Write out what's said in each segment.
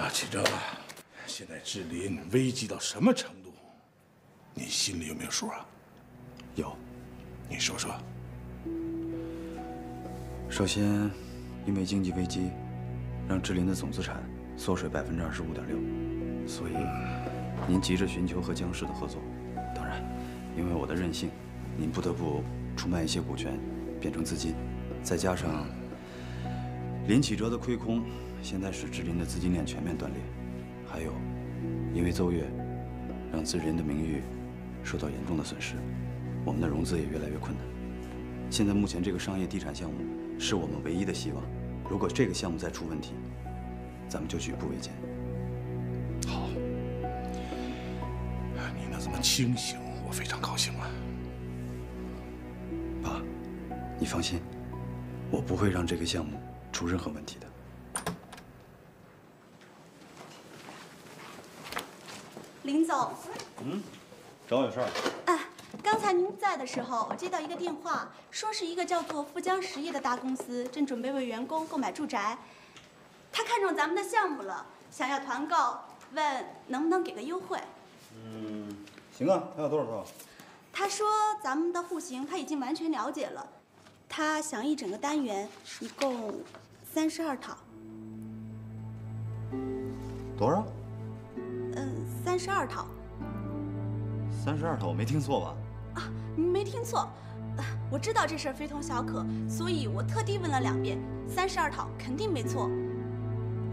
啊，启哲，现在志林危机到什么程度，你心里有没有数啊？有，你说说。首先，因为经济危机，让志林的总资产缩水百分之二十五点六，所以您急着寻求和江氏的合作。当然，因为我的任性，您不得不出卖一些股权，变成资金，再加上林启哲的亏空，现在使志林的资金链全面断裂。还有，因为邹越，让志林的名誉受到严重的损失，我们的融资也越来越困难。现在目前这个商业地产项目是我们唯一的希望。如果这个项目再出问题，咱们就举步维艰。好，你能这么清醒，我非常高兴了。爸，你放心，我不会让这个项目出任何问题的。林总，嗯，找我有事儿？哎，刚才您在的时候，我接到一个电话，说是一个叫做富江实业的大公司正准备为员工购买住宅，他看中咱们的项目了，想要团购，问能不能给个优惠。嗯，行啊，他要多少套？他说咱们的户型他已经完全了解了，他想一整个单元一共三十二套。多少？嗯，三十二套。三十二套，我没听错吧？啊，你没听错，我知道这事儿非同小可，所以我特地问了两遍，三十二套肯定没错。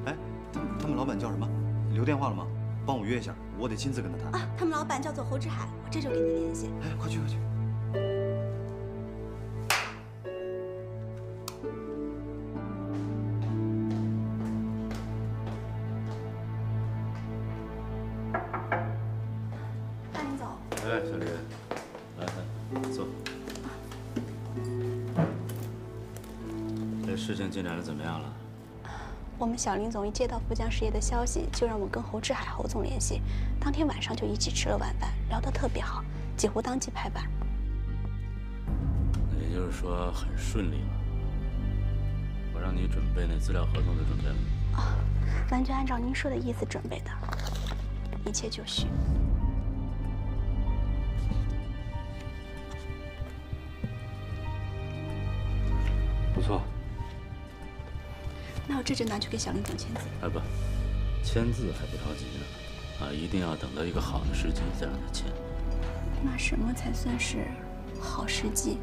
哎，他们他们老板叫什么？留电话了吗？帮我约一下，我得亲自跟他谈。啊，他们老板叫做侯志海，我这就给您联系。哎，快去快去。小林总一接到富江实业的消息，就让我跟侯志海侯总联系，当天晚上就一起吃了晚饭，聊得特别好，几乎当即拍板。那也就是说很顺利了。我让你准备那资料合同都准备了。啊，完全按照您说的意思准备的，一切就绪。不错。那我这就拿去给小林总签字。哎不，签字还不着急呢，啊，一定要等到一个好的时机再让他签。那什么才算是好时机？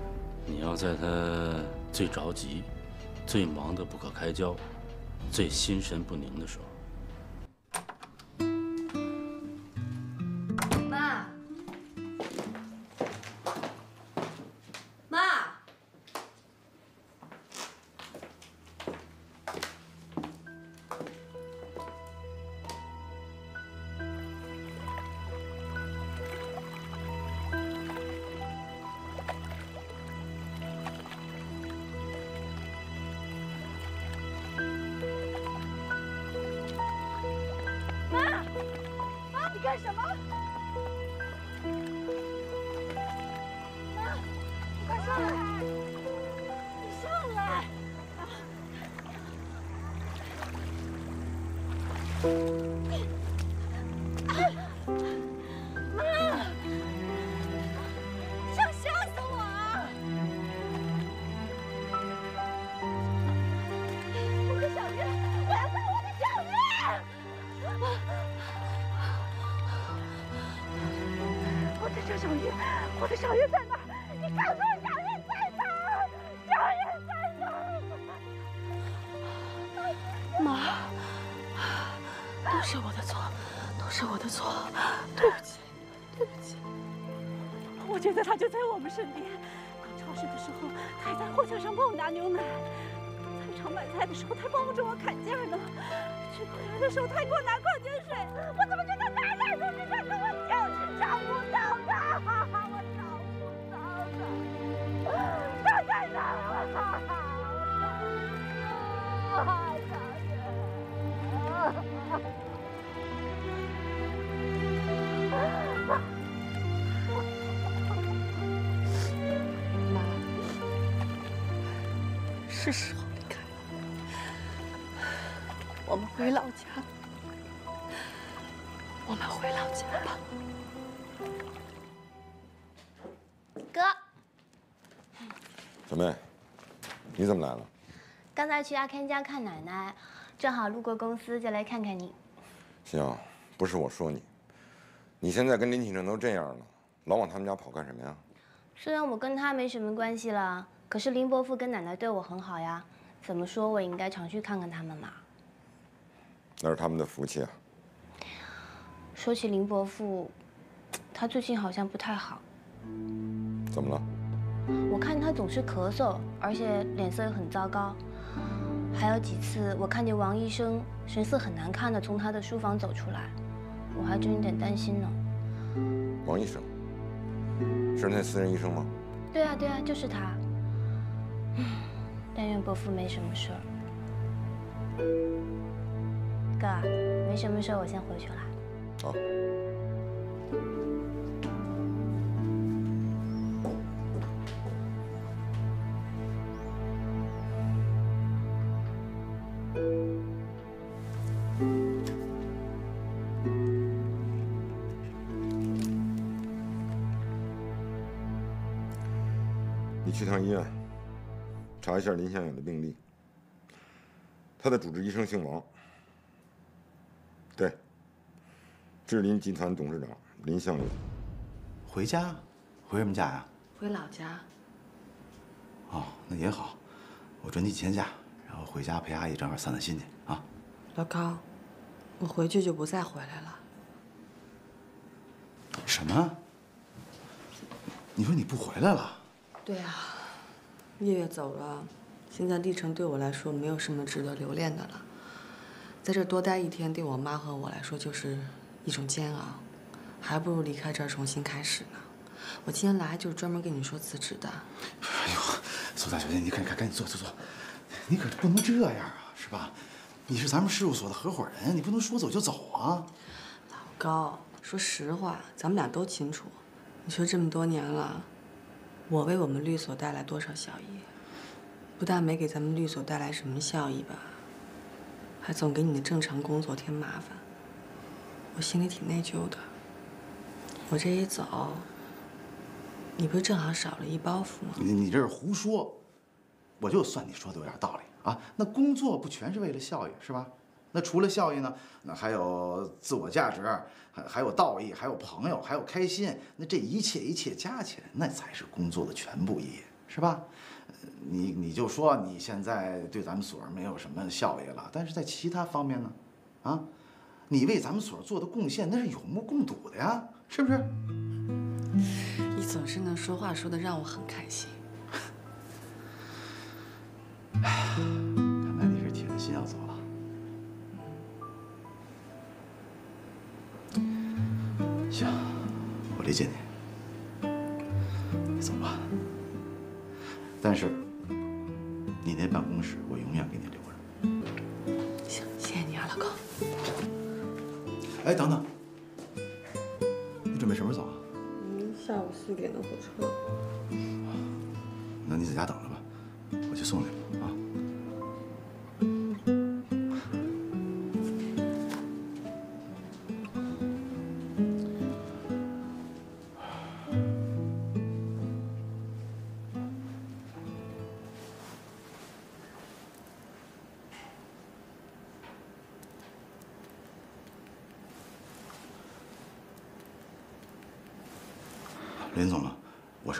你要在他最着急、最忙得不可开交、最心神不宁的时候。干什么？时候，他还帮着我砍价呢；去公园的时候，他还给我拿矿泉水。我怎么觉得哪哪都是他，可我就是找不到他，我找不到他，他在哪儿啊？我找不到妈，是时候回老家，我们回老家吧。哥，小妹，你怎么来了？刚才去阿 Ken 家看奶奶，正好路过公司，就来看看你。行，不是我说你，你现在跟林启正都这样了，老往他们家跑干什么呀？虽然我跟他没什么关系了，可是林伯父跟奶奶对我很好呀。怎么说，我也应该常去看看他们嘛。那是他们的福气啊。说起林伯父，他最近好像不太好。怎么了？我看他总是咳嗽，而且脸色也很糟糕。还有几次，我看见王医生神色很难看的从他的书房走出来，我还真有点担心呢。王医生，是那私人医生吗？对啊，对啊，就是他。但愿伯父没什么事儿。哥，没什么事，我先回去了。好。你去趟医院，查一下林向远的病历。他的主治医生姓王，对，智林集团董事长林向远。回家？回什么家呀？回老家。哦，那也好，我准你几天假，然后回家陪阿姨正好散散心去啊。老高，我回去就不再回来了。什么？你说你不回来了？对啊，月月走了，现在历程对我来说没有什么值得留恋的了。在这多待一天，对我妈和我来说就是一种煎熬，还不如离开这儿重新开始呢。我今天来就是专门跟你说辞职的。哎呦，苏大小姐，你赶赶赶紧坐坐坐，你可不能这样啊，是吧？你是咱们事务所的合伙人，你不能说走就走啊。老高，说实话，咱们俩都清楚。你说这么多年了，我为我们律所带来多少效益？不但没给咱们律所带来什么效益吧，还总给你的正常工作添麻烦。我心里挺内疚的。我这一走，你不是正好少了一包袱吗？你你这是胡说，我就算你说的有点道理啊。那工作不全是为了效益是吧？那除了效益呢，那还有自我价值，还还有道义，还有朋友，还有开心。那这一切一切加起来，那才是工作的全部意义，是吧？你你就说你现在对咱们所没有什么效益了，但是在其他方面呢，啊，你为咱们所做的贡献那是有目共睹的呀，是不是？你总是能说话说的让我很开心。看来你是铁了心要走了。行，我理解你，你走吧。但是，你那办公室我永远给你留着。行，谢谢你啊，老高。哎，等等，你准备什么时候走啊？嗯，下午四点的火车。那你在家等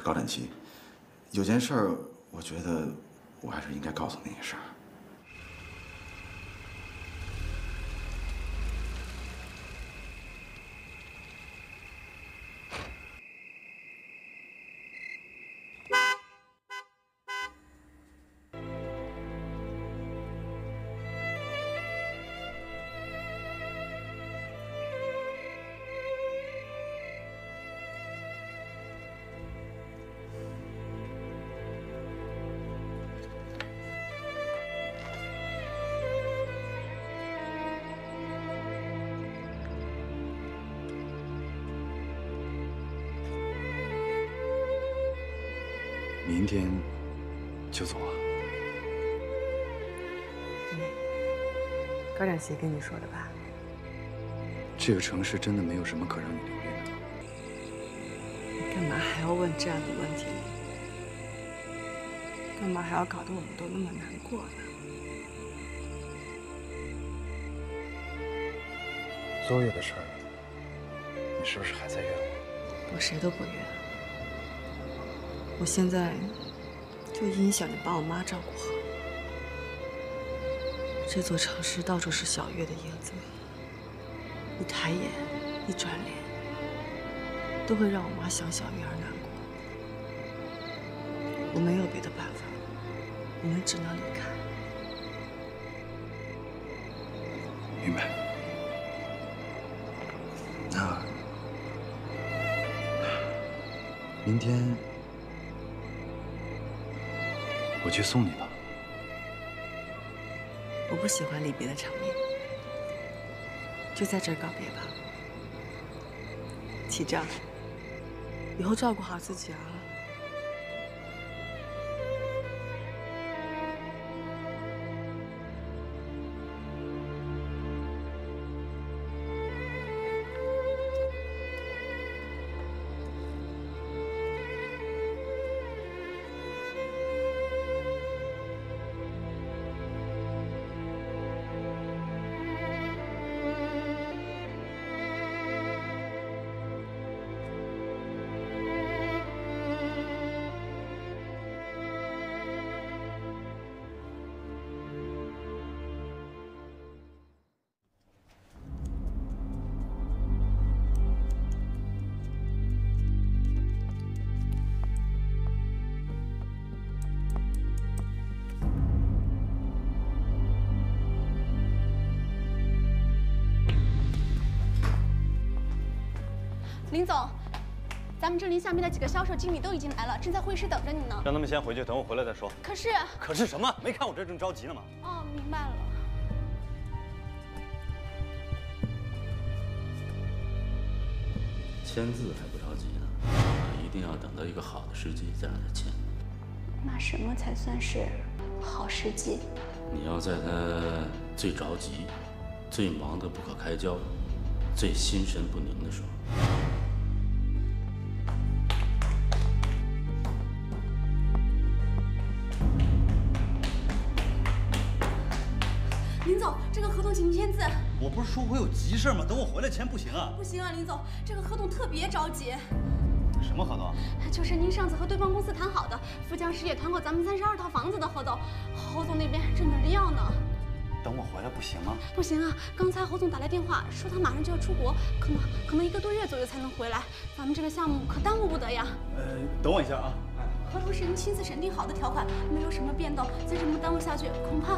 高展奇。有件事儿，我觉得我还是应该告诉你一声。明天就走啊？高展旗跟你说的吧？这个城市真的没有什么可让你留恋的。你干嘛还要问这样的问题？干嘛还要搞得我们都那么难过呢？邹月的事儿，你是不是还在怨我？我谁都不怨。我现在就一心想着把我妈照顾好。这座城市到处是小月的影子，一抬眼，一转脸，都会让我妈想小月而难过。我没有别的办法，我们只能离开。明白。那明天我去送你吧。我不喜欢离别的场面，就在这儿告别吧。启正，以后照顾好自己啊。林总，咱们这林下面的几个销售经理都已经来了，正在会议室等着你呢。让他们先回去，等我回来再说。可是，可是什么？没看我这正着急呢吗？哦，明白了。签字还不着急呢，一定要等到一个好的时机再让他签。那什么才算是好时机？你要在他最着急、最忙得不可开交、最心神不宁的时候。总，这个合同请您签字。我不是说我有急事吗？等我回来签不行啊？不行啊，林总，这个合同特别着急。什么合同？就是您上次和对方公司谈好的富江实业团购咱们三十二套房子的合同，侯总那边正等着要呢。等我回来不行吗？不行啊！刚才侯总打来电话，说他马上就要出国，可能可能一个多月左右才能回来。咱们这个项目可耽误不得呀。呃，等我一下啊。合同是您亲自审定好的条款，没有什么变动，再这么耽误下去，恐怕……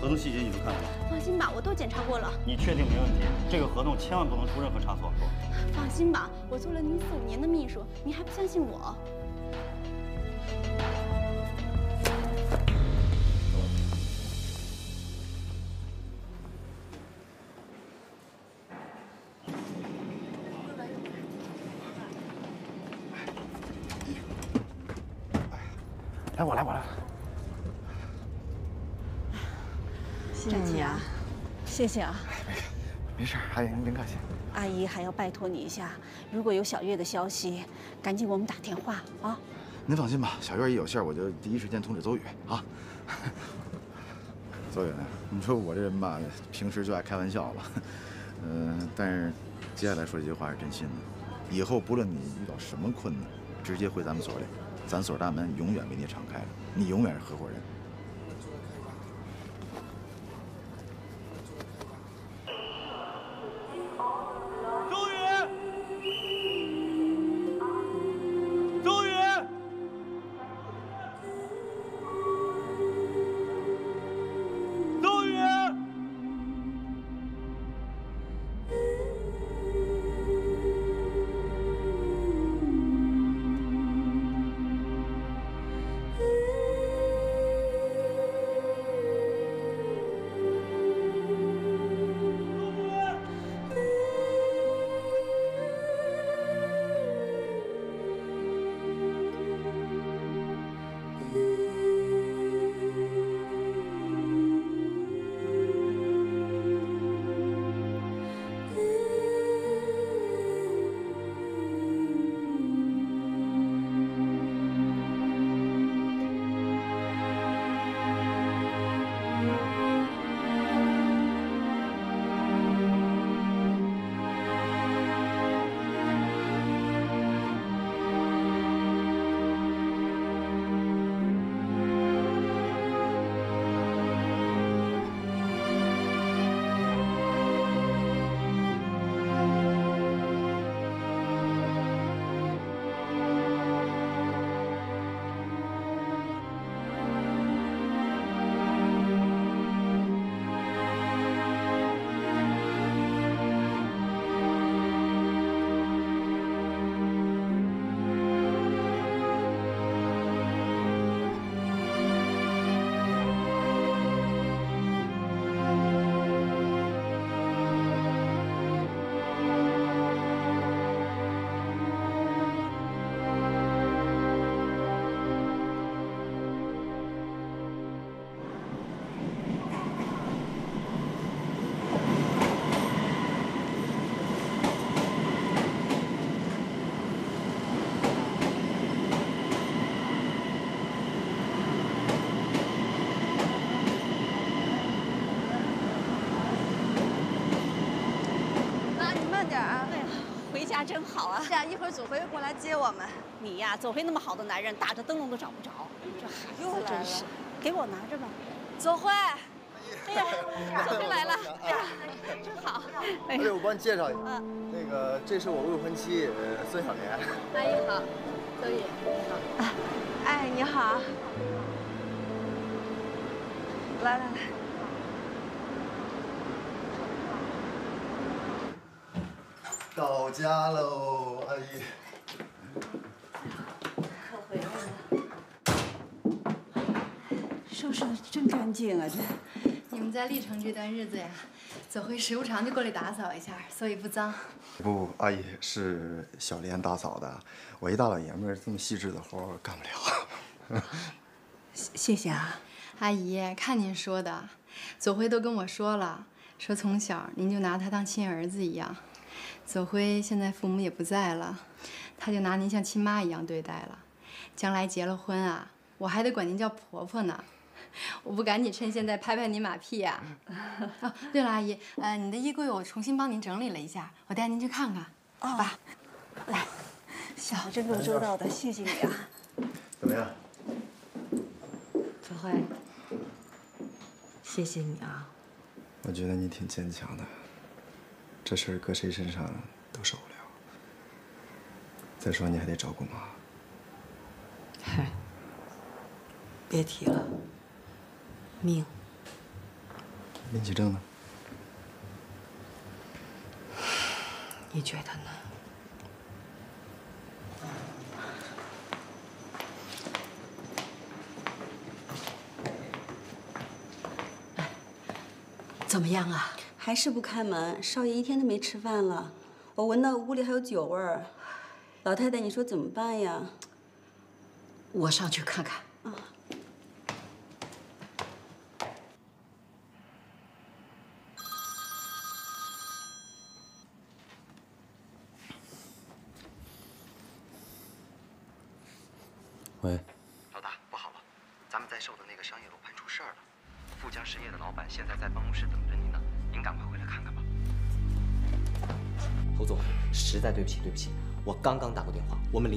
合同细节你都看了吗？放心吧，我都检查过了。你确定没问题？这个合同千万不能出任何差错。放心吧，我做了您四五年的秘书，您还不相信我？谢谢啊。没事，阿姨您别客气。阿姨还要拜托你一下，如果有小月的消息，赶紧给我们打电话啊。您放心吧，小月一有信儿，我就第一时间通知邹宇啊。邹宇，你说我这人吧，平时就爱开玩笑吧，嗯，但是接下来说这句话是真心的。以后不论你遇到什么困难，直接回咱们所里，咱所大门永远为你敞开着，你永远是合伙人。会儿左辉过来接我们。你呀，左辉那么好的男人，打着灯笼都找不着。这孩子真是，给我拿着吧。左辉，哎呀，左辉来了，哎呀，真好。哎，我帮你介绍一下，那个这是我未婚妻，呃，孙小莲。阿姨好，周姨你好。哎，你好。来来来。到家喽，阿姨。可回来了。收拾的真干净啊，这。你们在历城这段日子呀，左辉时不常就过来打扫一下，所以不脏。不，阿姨是小莲打扫的，我一大老爷们儿这么细致的活干不了。谢谢啊，阿姨，看您说的，左辉都跟我说了，说从小您就拿他当亲儿子一样。左辉现在父母也不在了，他就拿您像亲妈一样对待了。将来结了婚啊，我还得管您叫婆婆呢。我不赶紧趁现在拍拍您马屁呀？哦，对了，阿姨，呃，你的衣柜我重新帮您整理了一下，我带您去看看，好吧？来，想的真够周到的，谢谢你啊。怎么样？左辉，谢谢你啊。我觉得你挺坚强的。这事儿搁谁身上都受不了。再说你还得照顾妈。嗨，别提了。命。林启正呢？你觉得呢？怎么样啊？还是不开门，少爷一天都没吃饭了，我闻到屋里还有酒味儿。老太太，你说怎么办呀？我上去看看。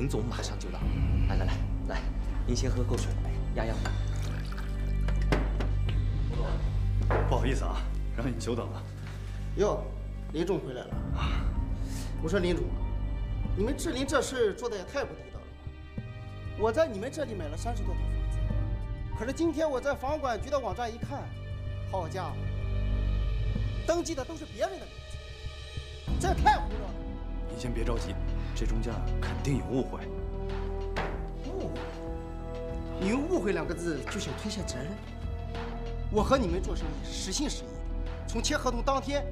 总马上就到。来来来来，您先喝口水，压压火。侯总，不好意思啊，让你久等了。哟，林总回来了。我说林总，你们志林这事做的也太不地道了吧。我在你们这里买了三十多套房子，可是今天我在房管局的网站一看，好家伙，登记的都是别人的名字，这太胡闹了。你先别着急，这中间肯定有误会。误会？你用“误会”两个字就想推卸责任？我和你们做生意实心实意，从签合同当天，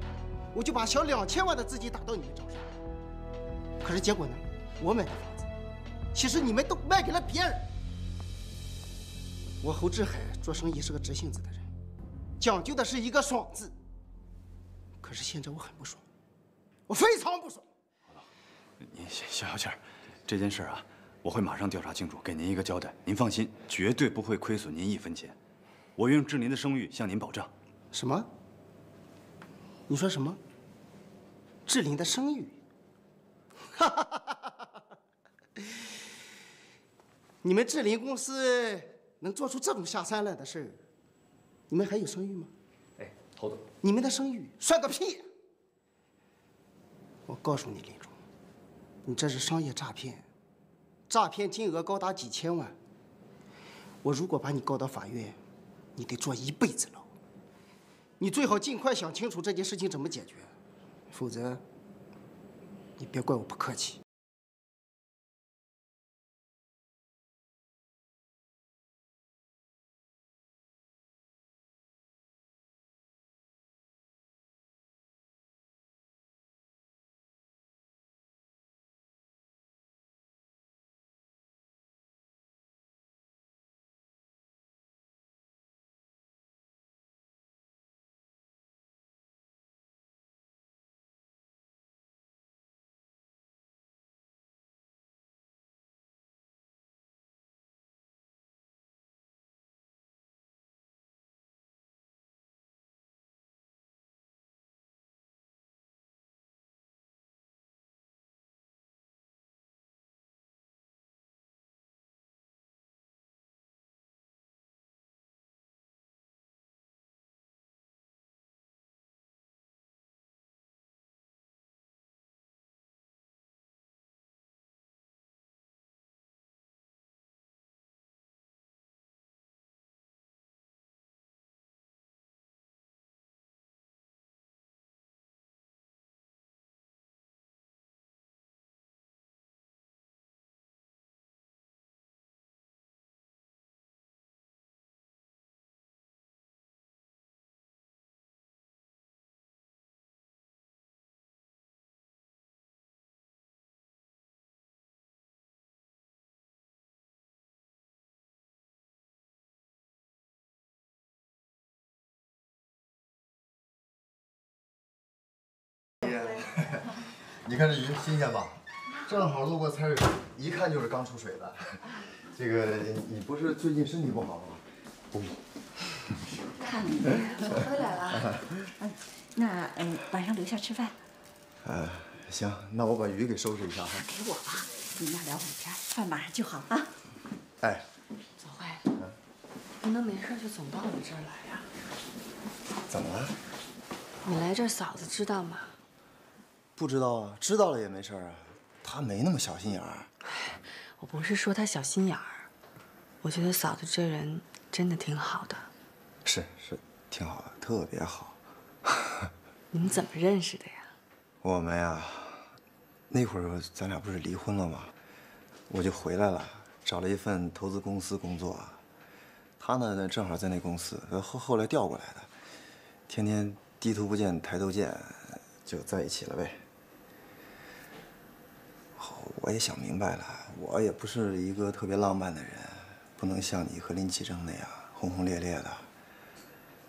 我就把小两千万的资金打到你们账上。可是结果呢？我买的房子，其实你们都卖给了别人。我侯志海做生意是个直性子的人，讲究的是一个爽字。可是现在我很不爽，我非常不爽。你消消气儿，这件事啊，我会马上调查清楚，给您一个交代。您放心，绝对不会亏损您一分钱。我用志林的声誉向您保证。什么？你说什么？志林的声誉？哈哈哈哈哈！你们志林公司能做出这种下三滥的事儿，你们还有声誉吗？哎，侯总，你们的声誉算个屁！我告诉你，林总，你这是商业诈骗，诈骗金额高达几千万。我如果把你告到法院，你得坐一辈子牢。你最好尽快想清楚这件事情怎么解决，否则你别怪我不客气。你看这鱼新鲜吧？正好路过菜市场，一看就是刚出水的。这个你不是最近身体不好吗？不，看你回来了，嗯，那嗯晚上留下吃饭。呃，行，那我把鱼给收拾一下哈。给我吧，你们俩聊会儿天，饭马上就好啊。哎，左慧，不能没事就总到我这儿来呀。怎么了？你来这儿，嫂子知道吗？不知道啊，知道了也没事啊。他没那么小心眼儿。我不是说他小心眼儿，我觉得嫂子这人真的挺好的。是是，挺好的，特别好。你们怎么认识的呀？我们呀，那会儿咱俩不是离婚了吗？我就回来了，找了一份投资公司工作。他呢，正好在那公司，后后来调过来的，天天低头不见抬头见，就在一起了呗。我也想明白了，我也不是一个特别浪漫的人，不能像你和林启正那样轰轰烈烈的。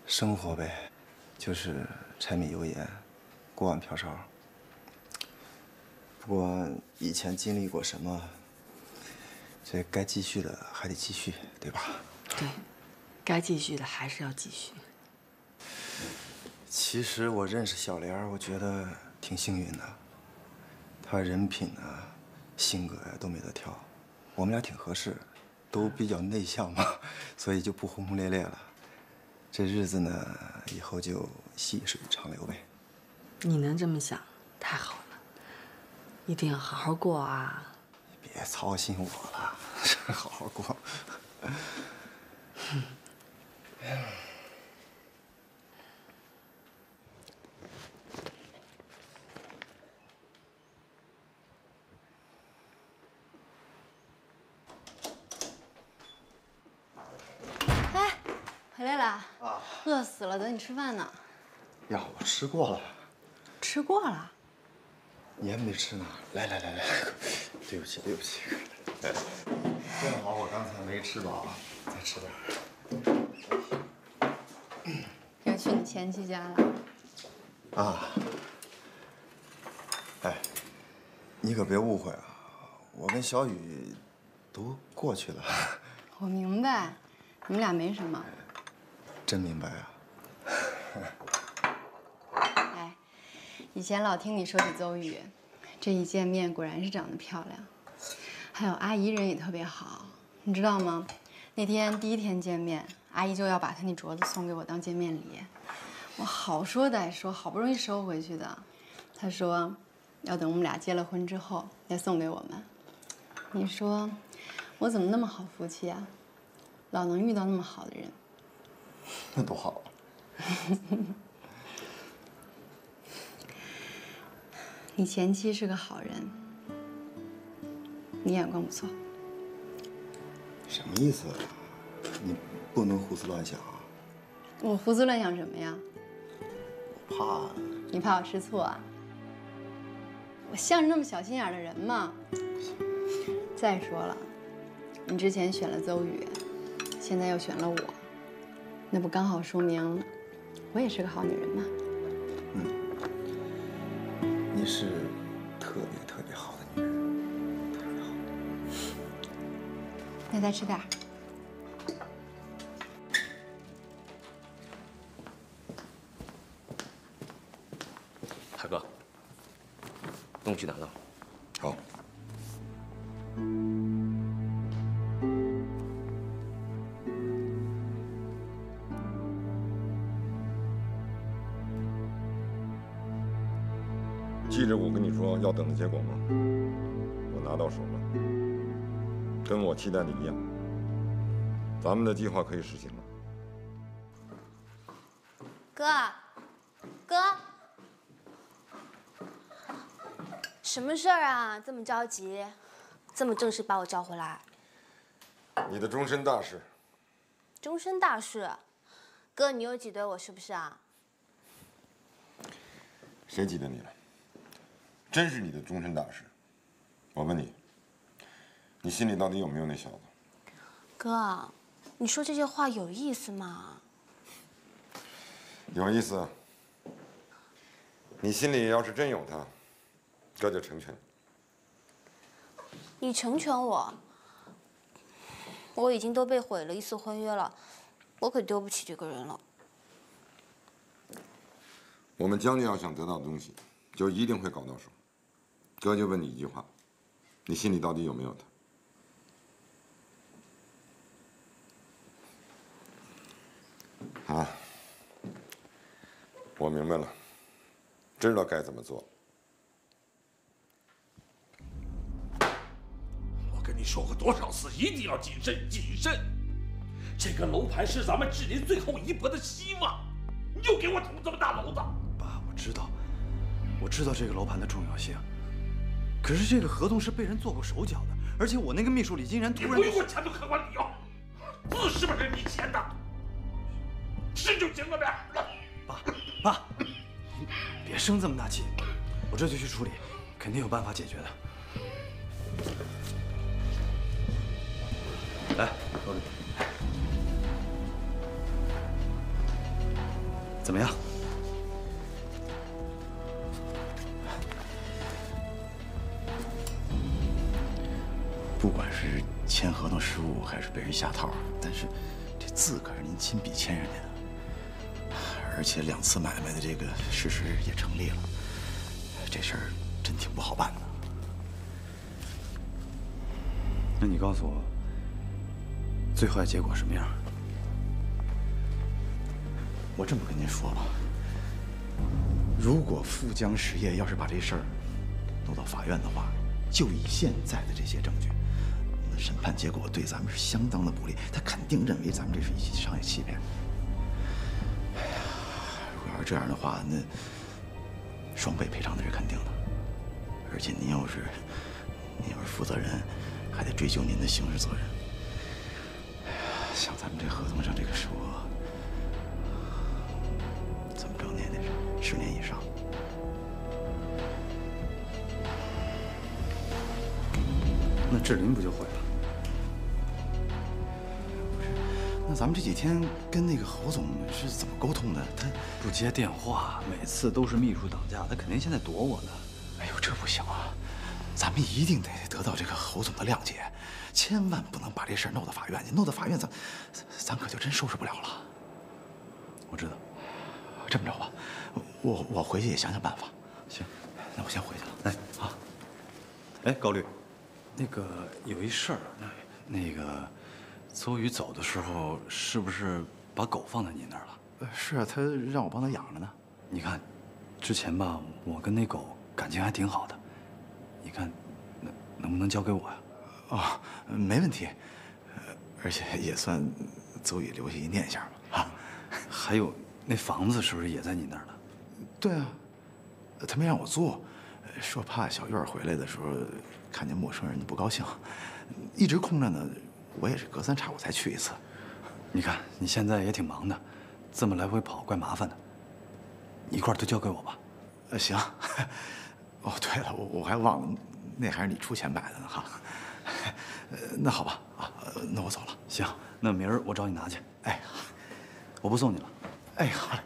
生活呗，就是柴米油盐，锅碗瓢勺。不过以前经历过什么，这该继续的还得继续，对吧？对，该继续的还是要继续。其实我认识小莲，我觉得挺幸运的。她人品啊、性格呀都没得挑，我们俩挺合适，都比较内向嘛，所以就不轰轰烈烈了。这日子呢，以后就细水长流呗。你能这么想，太好了，一定要好好过啊！别操心我了，好好过。哎，回来了。啊。饿死了，等你吃饭呢。呀，我吃过了。吃过了。你还没吃呢。来来来来，对不起对不起。哎，正好我刚才没吃饱，再吃点。要去你前妻家了。啊。哎，你可别误会啊，我跟小雨都过去了。我明白，你们俩没什么。真明白啊。哎，以前老听你说起邹宇，这一见面果然是长得漂亮，还有阿姨人也特别好，你知道吗？那天第一天见面，阿姨就要把她那镯子送给我当见面礼，我好说歹说，好不容易收回去的。她说，要等我们俩结了婚之后再送给我们。你说，我怎么那么好福气啊？老能遇到那么好的人。那多好。你前妻是个好人，你眼光不错。什么意思？你不能胡思乱想啊！我胡思乱想什么呀？我怕。你怕我吃醋啊？我像是那么小心眼的人吗？再说了，你之前选了邹宇，现在又选了我，那不刚好说明我也是个好女人吗？你是特别特别好的女人，特别好。那再吃点儿。海哥，东西拿到。好。要等的结果吗？我拿到手了，跟我期待的一样，咱们的计划可以实行了。哥，哥，什么事儿啊？这么着急，这么正式把我叫回来？你的终身大事，终身大事，哥，你又挤兑我是不是啊？谁挤兑你了？真是你的终身大事。我问你，你心里到底有没有那小子？哥，你说这些话有意思吗？有意思。你心里要是真有他，哥就成全你成全我，我已经都被毁了一次婚约了，我可丢不起这个人了。我们将军要想得到的东西，就一定会搞到手。哥就问你一句话，你心里到底有没有他？啊，我明白了，知道该怎么做。我跟你说过多少次，一定要谨慎，谨慎。这个楼盘是咱们志林最后一搏的希望，你又给我捅这么大娄子。爸，我知道，我知道这个楼盘的重要性。可是这个合同是被人做过手脚的，而且我那个秘书李金然突然……你不用问前途客观理由，字是不是你签的？是就行了呗。爸，爸，你别生这么大气，我这就去处理，肯定有办法解决的。来，高律，怎么样？不管是签合同失误，还是被人下套，但是这字可是您亲笔签上去的，而且两次买卖的这个事实也成立了，这事儿真挺不好办的。那你告诉我，最坏结果什么样？我这么跟您说吧，如果富江实业要是把这事儿弄到法院的话，就以现在的这些证据。审判结果对咱们是相当的不利，他肯定认为咱们这是一起商业欺骗。哎呀，如果要是这样的话，那双倍赔偿那是肯定的。而且您要是您要是负责人，还得追究您的刑事责任。哎呀，像咱们这合同上这个数额，怎么着你也得是十年以上。那志林不就毁了？那咱们这几天跟那个侯总是怎么沟通的？他不接电话，每次都是秘书挡架，他肯定现在躲我呢。哎呦，这不行啊！咱们一定得得到这个侯总的谅解，千万不能把这事儿弄到法院去。闹到法院，咱咱可就真收拾不了了。我知道，这么着吧，我我回去也想想办法。行，那我先回去了。哎，好。哎，高律，那个有一事儿，那个。邹宇走的时候，是不是把狗放在你那儿了？是啊，他让我帮他养着呢。你看，之前吧，我跟那狗感情还挺好的。你看，能能不能交给我呀？哦，没问题。而且也算邹宇留下一念想吧。啊，还有那房子是不是也在你那儿呢？对啊，他没让我租，说怕小院回来的时候看见陌生人不高兴，一直空着呢。我也是隔三差五才去一次，你看你现在也挺忙的，这么来回跑怪麻烦的。你一块都交给我吧。呃，行。哦，对了，我我还忘了，那还是你出钱买的呢哈。呃，那好吧，啊，那我走了。行，那明儿我找你拿去。哎，我不送你了。哎，好嘞。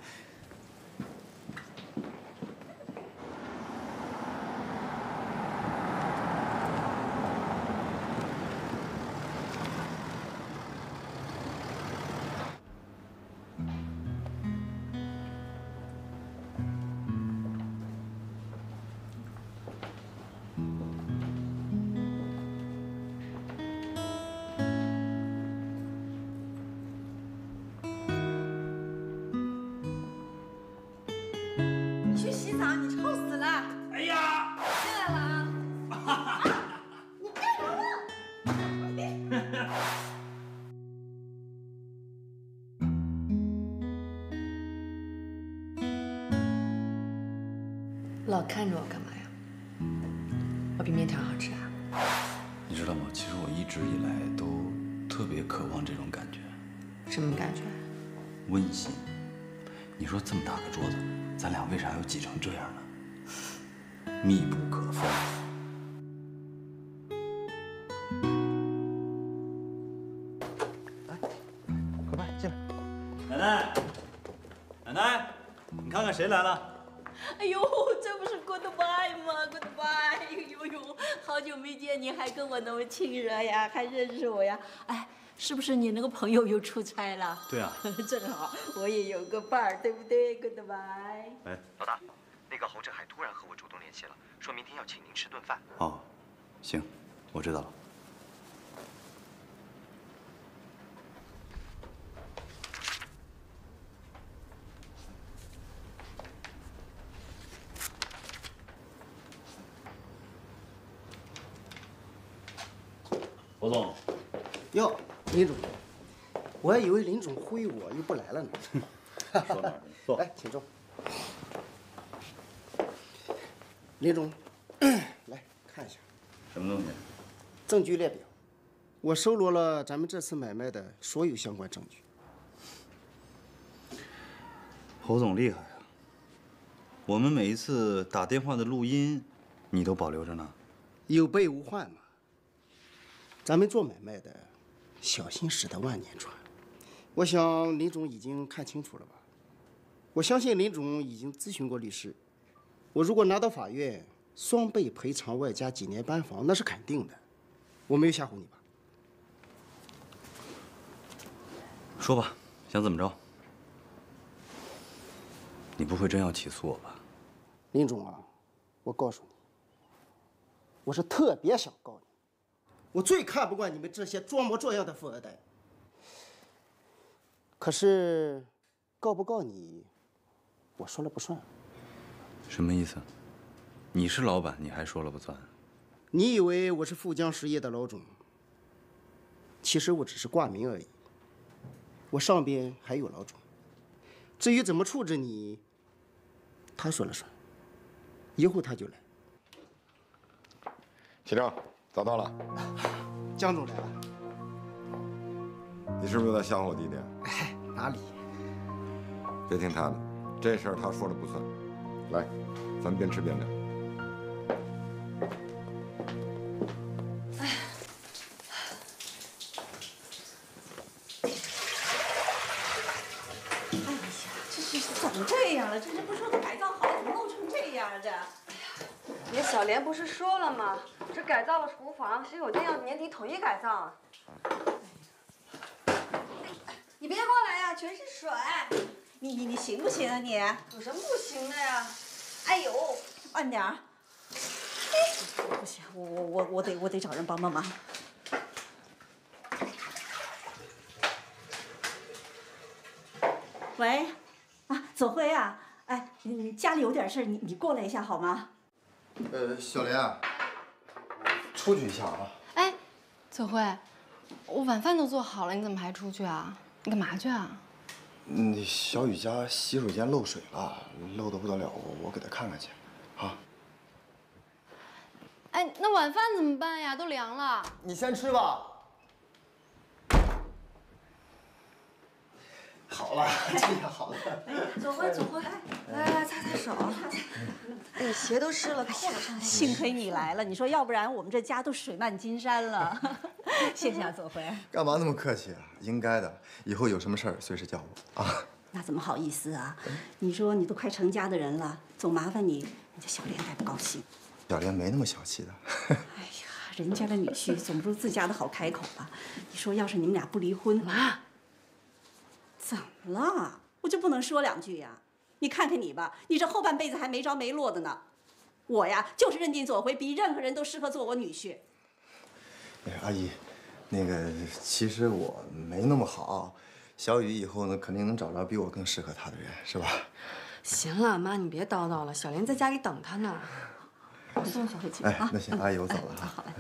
密不可分。来，快快进来。奶奶，奶奶，你看看谁来了？哎呦，这不是 goodbye 吗？goodbye！哎呦呦，好久没见你，还跟我那么亲热呀，还认识我呀？哎，是不是你那个朋友又出差了？对啊。正好我也有个伴儿，对不对？goodbye。哎，老大，那个侯振海突然和我主动联系了，说明天要请您吃顿饭。哦，行，我知道了。侯总，哟，林总，我还以为林总忽悠我又不来了呢。说哪儿呢？坐。来，请坐。林总，来看一下什么东西？证据列表。我搜罗了咱们这次买卖的所有相关证据。侯总厉害啊！我们每一次打电话的录音，你都保留着呢。有备无患嘛。咱们做买卖的，小心驶得万年船。我想林总已经看清楚了吧？我相信林总已经咨询过律师。我如果拿到法院，双倍赔偿外加几年班房，那是肯定的。我没有吓唬你吧？说吧，想怎么着？你不会真要起诉我吧？林总啊，我告诉你，我是特别想告你。我最看不惯你们这些装模作样的富二代。可是，告不告你，我说了不算。什么意思？你是老板，你还说了不算？你以为我是富江实业的老总？其实我只是挂名而已。我上边还有老总。至于怎么处置你，他说了算。一会他就来。齐正，找到了。江总来了。你是不是又在吓唬我弟弟？哎，哪里？别听他的，这事儿他说了不算。来，咱们边吃边聊。哎呀，这是怎么这样了？这这不说都改造好了，怎么弄成这样啊？这。你小莲不是说了吗？这改造了厨房，洗手间要年底统一改造。你别过来呀，全是水！你你你行不行啊你？有什么不行的呀？哎呦，慢点儿。不行，我我我我得我得找人帮帮忙。喂，啊，左辉啊，哎，你家里有点事你你过来一下好吗？呃，小林啊，出去一下啊。哎，左辉，我晚饭都做好了，你怎么还出去啊？你干嘛去啊？嗯，小雨家洗手间漏水了，漏的不得了，我我给她看看去，啊。哎，那晚饭怎么办呀？都凉了。你先吃吧。好了，这下好了。左辉，左辉，来来来擦擦手。哎，鞋都湿了，快上幸亏你来了，你说要不然我们这家都水漫金山了。谢谢啊，左辉。干嘛那么客气啊？应该的，以后有什么事儿随时叫我啊。那怎么好意思啊？你说你都快成家的人了，总麻烦你，人家小莲还不高兴。小莲没那么小气的。哎呀，人家的女婿总不如自家的好开口吧？你说要是你们俩不离婚，妈，怎么了？我就不能说两句呀？你看看你吧，你这后半辈子还没着没落的呢。我呀，就是认定左辉比任何人都适合做我女婿。哎，阿姨，那个其实我没那么好，小雨以后呢，肯定能找着比我更适合她的人，是吧？行了，妈，你别叨叨了，小莲在家里等他呢。我送小辉去。那行，阿姨我走了啊。好嘞。